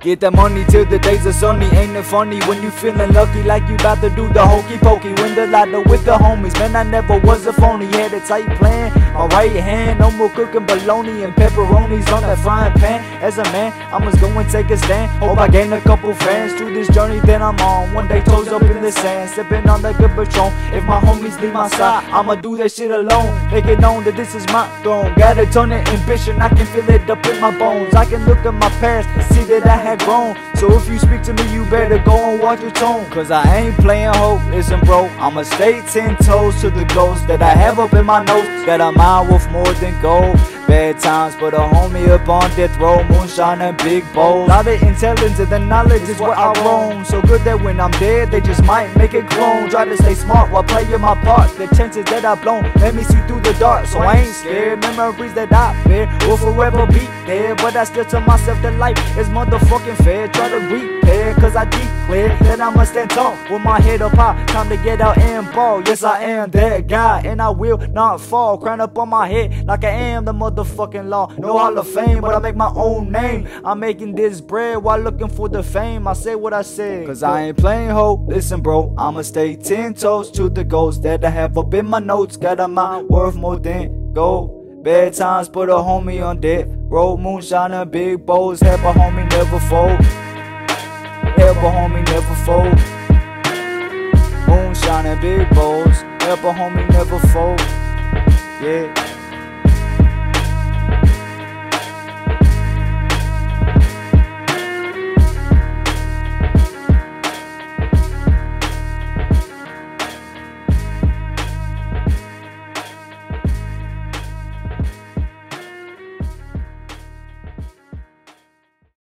Get that money till the days are sunny. Ain't it funny when you feeling lucky like you about to do the hokey pokey? Win the lotto with the homies. Man, I never was a phony. Had a tight plan. My right hand, no more cooking bologna and pepperonis on that frying pan. As a man, I must go and take a stand. Hope I gain a couple fans through this journey that I'm on. One day toes up in the sand, sipping on that good patron. If my homies leave my side, I'ma do that shit alone. Make it known that this is my throne. Got a ton of ambition, I can feel it up in my bones. I can look at my past see that I grown. So if you speak to me, you better go and watch your tone. Cause I ain't playing hope, listen, bro. I'ma stay ten toes to the ghost that I have up in my nose. Got a mind worth more than gold. Bad times, but a homie up on death row, moonshine and big bowls. Lot of intelligence and the knowledge is what I roam. So good that when I'm dead, they just might make it clone. Try to stay smart while playing my part. The chances that I've blown, let me see through the dark. So I ain't scared. Memories that I bear will forever be there. But I still tell myself that life is motherfucking fair. Try to repair, cause I declare that I must stand tall with my head up high. Time to get out and ball. Yes, I am that guy, and I will not fall. Crown up on my head like I am the motherfucking law. No Hall of Fame, but I make my own name. I'm making this bread while looking for the fame. I say what I say, cause I ain't playing hoe. Listen, bro, I'ma stay ten toes to the goals that I have up in my notes. Got a mind worth more than gold. Bad times put a homie on deck. Roll moonshine and big bowls. Help a homie never fold. Help a homie never fold. Moonshine and big bowls. Help a homie never fold. Yeah.